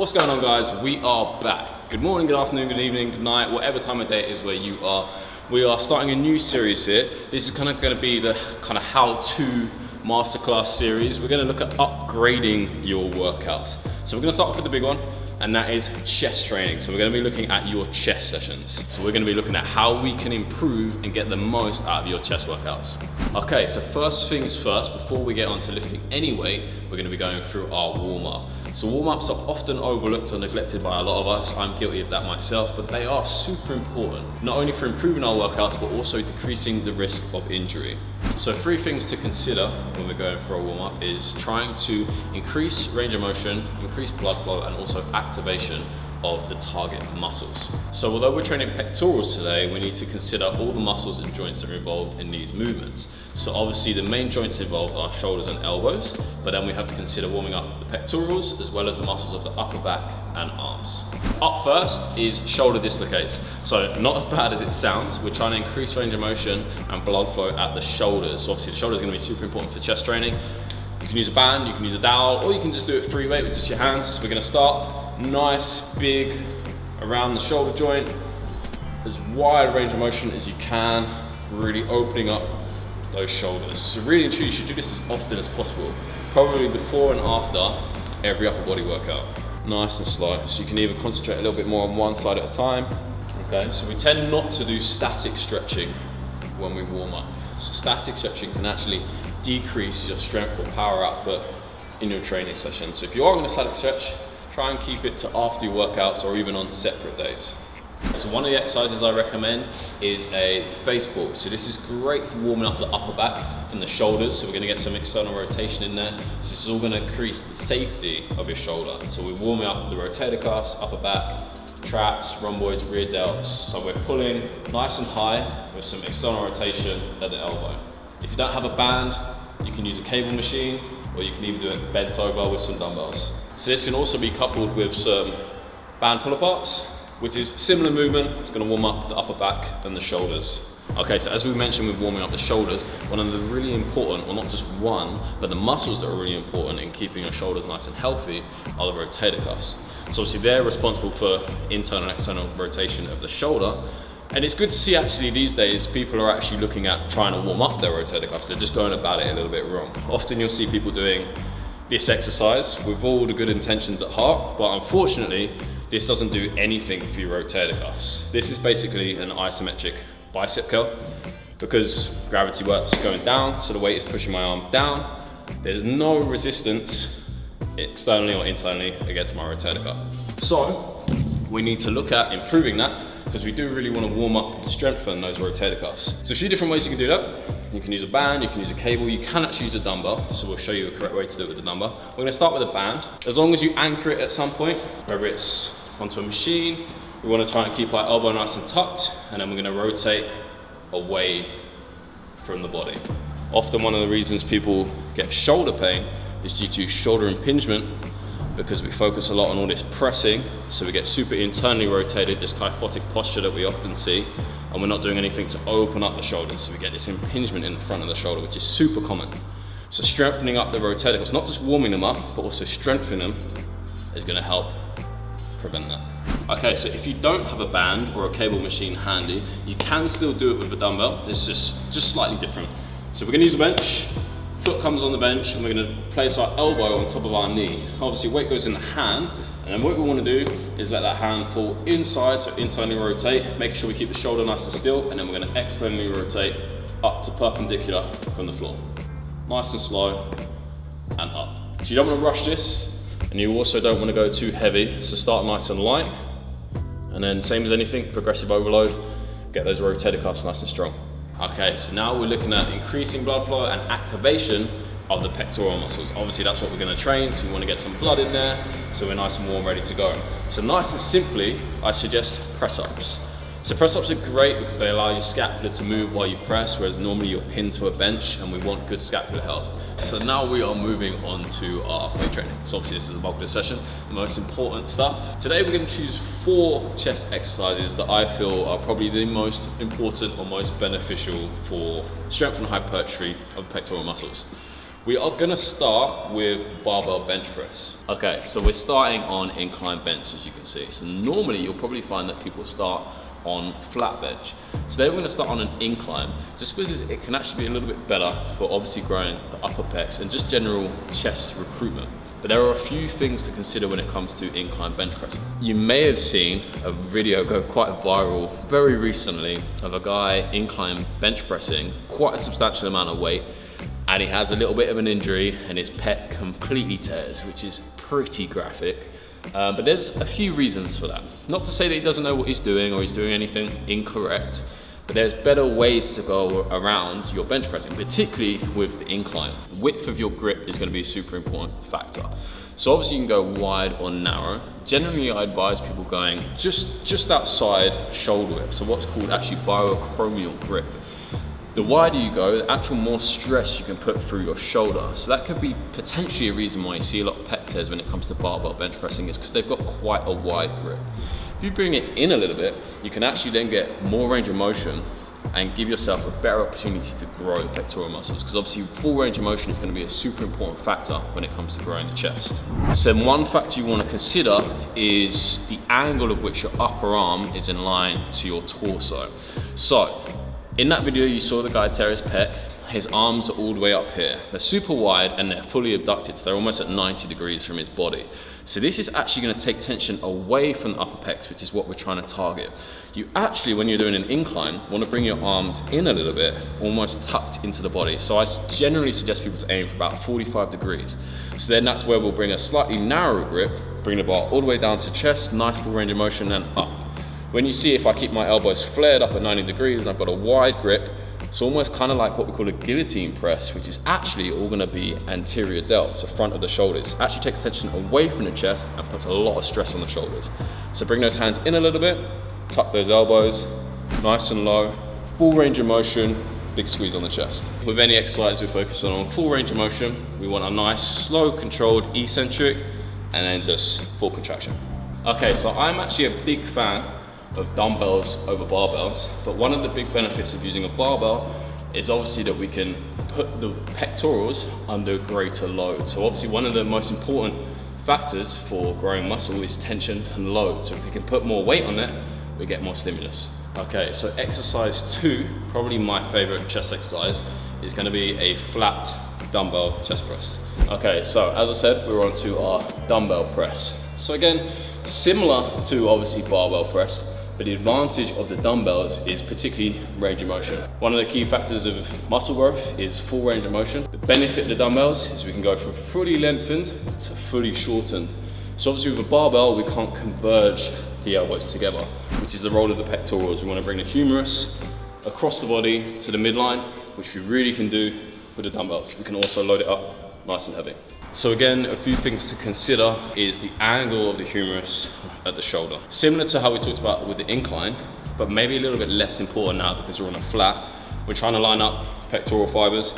What's going on guys? We are back. Good morning, good afternoon, good evening, good night, whatever time of day it is where you are. We are starting a new series here. This is kind of going to be the kind of how-to masterclass series. We're going to look at upgrading your workouts. So we're going to start off with the big one and that is chest training. So we're gonna be looking at your chest sessions. So we're gonna be looking at how we can improve and get the most out of your chest workouts. Okay, so first things first, before we get on to lifting any weight, we're gonna be going through our warm up. So warm ups are often overlooked or neglected by a lot of us. I'm guilty of that myself, but they are super important, not only for improving our workouts, but also decreasing the risk of injury. So three things to consider when we're going for a warm up is trying to increase range of motion, increase blood flow, and also activation of the target muscles. So although we're training pectorals today, we need to consider all the muscles and joints that are involved in these movements. So obviously the main joints involved are shoulders and elbows, but then we have to consider warming up the pectorals as well as the muscles of the upper back and arms. Up first is shoulder dislocates. So not as bad as it sounds, we're trying to increase range of motion and blood flow at the shoulders. So obviously the shoulder is gonna be super important for chest training. You can use a band, you can use a dowel, or you can just do it free weight with just your hands. We're gonna start nice, big, around the shoulder joint, as wide range of motion as you can, really opening up those shoulders. So really and truly, you should do this as often as possible, probably before and after every upper body workout. Nice and slow, so you can even concentrate a little bit more on one side at a time. Okay, so we tend not to do static stretching when we warm up. So static stretching can actually decrease your strength or power output in your training session. So if you are going to static stretch, try and keep it to after your workouts or even on separate days. So one of the exercises I recommend is a face pull. So this is great for warming up the upper back and the shoulders. So we're gonna get some external rotation in there. So this is all gonna increase the safety of your shoulder. So we're warming up the rotator cuffs, upper back, traps, rhomboids, rear delts. So we're pulling nice and high with some external rotation at the elbow. If you don't have a band, you can use a cable machine or you can even do it bent over with some dumbbells. So this can also be coupled with some band pull aparts, which is similar movement. It's gonna warm up the upper back and the shoulders. Okay, so as we mentioned with warming up the shoulders, one of the really important, well not just one, but the muscles that are really important in keeping your shoulders nice and healthy are the rotator cuffs. So obviously they're responsible for internal and external rotation of the shoulder, and it's good to see actually these days people are actually looking at trying to warm up their rotator cuffs. They're just going about it a little bit wrong. Often you'll see people doing this exercise with all the good intentions at heart, but unfortunately, this doesn't do anything for your rotator cuffs. This is basically an isometric bicep curl because gravity works going down, so the weight is pushing my arm down. There's no resistance externally or internally against my rotator cuff. So we need to look at improving that because we do really want to warm up and strengthen those rotator cuffs. So a few different ways you can do that. You can use a band, you can use a cable, you can actually use a dumbbell, so we'll show you the correct way to do it with the dumbbell. We're gonna start with a band. As long as you anchor it at some point, whether it's onto a machine, we wanna try and keep our elbow nice and tucked, and then we're gonna rotate away from the body. Often one of the reasons people get shoulder pain is due to shoulder impingement because we focus a lot on all this pressing, so we get super internally rotated, this kyphotic posture that we often see, and we're not doing anything to open up the shoulders, so we get this impingement in the front of the shoulder, which is super common. So strengthening up the rotator cuffs, not just warming them up, but also strengthening them is gonna help prevent that. Okay, so if you don't have a band or a cable machine handy, you can still do it with a dumbbell. It's just, just slightly different. So we're gonna use a bench, foot comes on the bench and we're gonna place our elbow on top of our knee. Obviously weight goes in the hand and then what we wanna do is let that hand fall inside, so internally rotate, making sure we keep the shoulder nice and still and then we're gonna externally rotate up to perpendicular from the floor. Nice and slow and up. So you don't wanna rush this and you also don't wanna go too heavy, so start nice and light and then same as anything, progressive overload, get those rotator cuffs nice and strong. Okay, so now we're looking at increasing blood flow and activation of the pectoral muscles. Obviously that's what we're gonna train, so we wanna get some blood in there, so we're nice and warm, ready to go. So nice and simply, I suggest press ups. So press ups are great because they allow your scapula to move while you press, whereas normally you're pinned to a bench and we want good scapular health. So now we are moving on to our weight training. So obviously this is the bulk of the session, the most important stuff. Today we're gonna choose four chest exercises that I feel are probably the most important or most beneficial for strength and hypertrophy of the pectoral muscles. We are gonna start with barbell bench press. Okay, so we're starting on incline bench as you can see. So normally you'll probably find that people start on flat bench. Today we're going to start on an incline just because it can actually be a little bit better for obviously growing the upper pecs and just general chest recruitment. But there are a few things to consider when it comes to incline bench pressing. You may have seen a video go quite viral very recently of a guy incline bench pressing quite a substantial amount of weight and he has a little bit of an injury and his pec completely tears, which is pretty graphic. Um, but there's a few reasons for that. Not to say that he doesn't know what he's doing or he's doing anything incorrect, but there's better ways to go around your bench pressing, particularly with the incline. Width of your grip is gonna be a super important factor. So obviously you can go wide or narrow. Generally I advise people going just, just outside shoulder width, so what's called actually biacromial grip the wider you go, the actual more stress you can put through your shoulder. So that could be potentially a reason why you see a lot of pec tears when it comes to barbell bench pressing is because they've got quite a wide grip. If you bring it in a little bit, you can actually then get more range of motion and give yourself a better opportunity to grow the pectoral muscles because obviously full range of motion is going to be a super important factor when it comes to growing the chest. So one factor you want to consider is the angle of which your upper arm is in line to your torso. So in that video, you saw the guy tear his pec. His arms are all the way up here. They're super wide and they're fully abducted, so they're almost at 90 degrees from his body. So this is actually gonna take tension away from the upper pecs, which is what we're trying to target. You actually, when you're doing an incline, wanna bring your arms in a little bit, almost tucked into the body. So I generally suggest people to aim for about 45 degrees. So then that's where we'll bring a slightly narrower grip, bring the bar all the way down to chest, nice full range of motion, and up. When you see if I keep my elbows flared up at 90 degrees, I've got a wide grip, it's almost kind of like what we call a guillotine press, which is actually all gonna be anterior delt, so front of the shoulders. Actually takes tension away from the chest and puts a lot of stress on the shoulders. So bring those hands in a little bit, tuck those elbows, nice and low, full range of motion, big squeeze on the chest. With any exercise, we're focusing on full range of motion. We want a nice, slow, controlled eccentric, and then just full contraction. Okay, so I'm actually a big fan of dumbbells over barbells. But one of the big benefits of using a barbell is obviously that we can put the pectorals under greater load. So obviously one of the most important factors for growing muscle is tension and load. So if we can put more weight on it, we get more stimulus. Okay, so exercise two, probably my favorite chest exercise, is gonna be a flat dumbbell chest press. Okay, so as I said, we're on to our dumbbell press. So again, similar to obviously barbell press, but the advantage of the dumbbells is particularly range of motion. One of the key factors of muscle growth is full range of motion. The benefit of the dumbbells is we can go from fully lengthened to fully shortened. So obviously with a barbell, we can't converge the elbows together, which is the role of the pectorals. We wanna bring the humerus across the body to the midline, which we really can do with the dumbbells. We can also load it up nice and heavy. So again, a few things to consider is the angle of the humerus at the shoulder. Similar to how we talked about with the incline, but maybe a little bit less important now because we're on a flat. We're trying to line up pectoral fibers.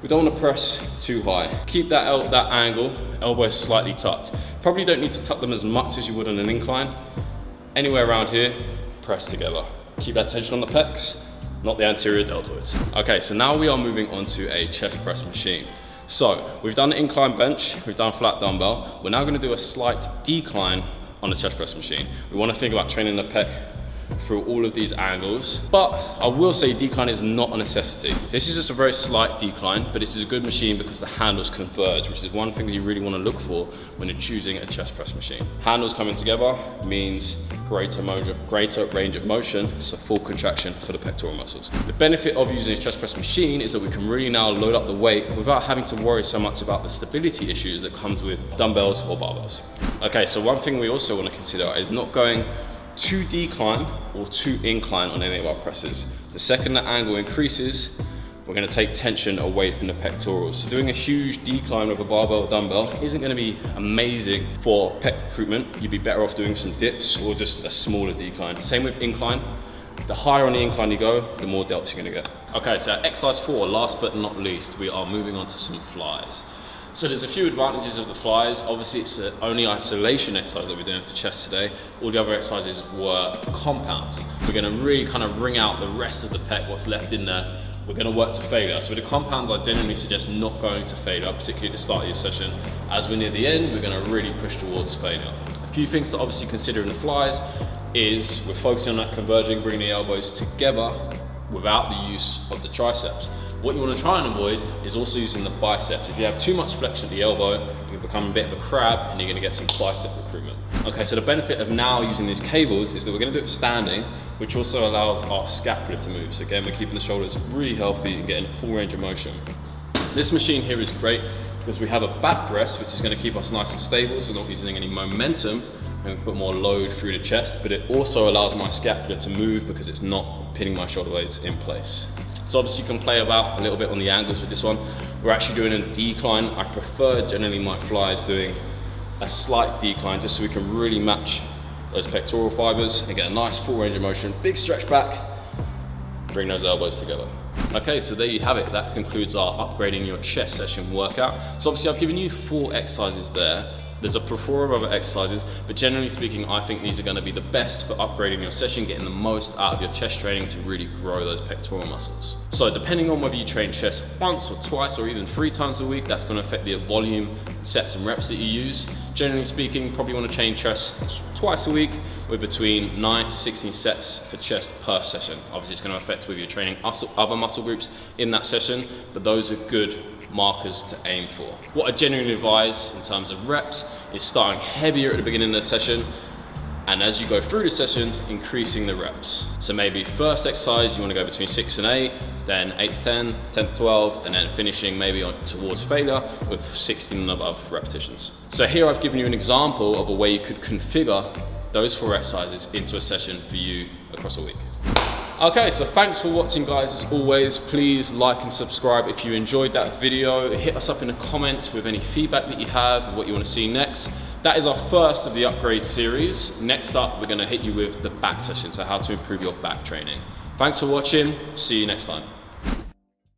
We don't want to press too high. Keep that, that angle, elbows slightly tucked. Probably don't need to tuck them as much as you would on an incline. Anywhere around here, press together. Keep that tension on the pecs, not the anterior deltoids. Okay, so now we are moving on to a chest press machine. So we've done the incline bench, we've done flat dumbbell. We're now gonna do a slight decline on the chest press machine. We wanna think about training the pec through all of these angles. But I will say decline is not a necessity. This is just a very slight decline, but this is a good machine because the handles converge, which is one thing you really want to look for when you're choosing a chest press machine. Handles coming together means greater, greater range of motion, so full contraction for the pectoral muscles. The benefit of using a chest press machine is that we can really now load up the weight without having to worry so much about the stability issues that comes with dumbbells or barbells. Okay, so one thing we also want to consider is not going too decline or too incline on any of our presses. The second that angle increases, we're gonna take tension away from the pectorals. So doing a huge decline with a barbell or dumbbell isn't gonna be amazing for pec recruitment. You'd be better off doing some dips or just a smaller decline. Same with incline. The higher on the incline you go, the more delts you're gonna get. Okay, so exercise four, last but not least, we are moving on to some flies. So there's a few advantages of the flies. Obviously it's the only isolation exercise that we're doing for chest today. All the other exercises were compounds. We're gonna really kind of wring out the rest of the pec, what's left in there. We're gonna work to failure. So with the compounds, I generally suggest not going to failure, particularly at the start of your session. As we're near the end, we're gonna really push towards failure. A few things to obviously consider in the flies is we're focusing on that converging, bringing the elbows together without the use of the triceps. What you want to try and avoid is also using the biceps. If you have too much flexion at the elbow, you can become a bit of a crab and you're going to get some bicep recruitment. Okay, so the benefit of now using these cables is that we're going to do it standing, which also allows our scapula to move. So again, we're keeping the shoulders really healthy and getting full range of motion. This machine here is great because we have a backrest, which is going to keep us nice and stable, so not using any momentum, and put more load through the chest, but it also allows my scapula to move because it's not pinning my shoulder blades in place. So obviously you can play about a little bit on the angles with this one. We're actually doing a decline. I prefer generally my flies doing a slight decline just so we can really match those pectoral fibers and get a nice full range of motion. Big stretch back, bring those elbows together. Okay, so there you have it. That concludes our upgrading your chest session workout. So obviously I've given you four exercises there there's a plethora of other exercises, but generally speaking, I think these are gonna be the best for upgrading your session, getting the most out of your chest training to really grow those pectoral muscles. So depending on whether you train chest once or twice or even three times a week, that's gonna affect the volume, sets and reps that you use. Generally speaking, probably wanna train chest twice a week with between nine to 16 sets for chest per session. Obviously it's gonna affect whether you're training other muscle groups in that session, but those are good markers to aim for. What I genuinely advise in terms of reps is starting heavier at the beginning of the session and as you go through the session, increasing the reps. So maybe first exercise, you wanna go between six and eight, then eight to 10, 10 to 12, and then finishing maybe on, towards failure with 16 and above repetitions. So here I've given you an example of a way you could configure those four exercises into a session for you across a week. Okay, so thanks for watching guys. As always, please like and subscribe if you enjoyed that video. Hit us up in the comments with any feedback that you have, what you wanna see next. That is our first of the upgrade series. Next up, we're gonna hit you with the back session, so how to improve your back training. Thanks for watching, see you next time.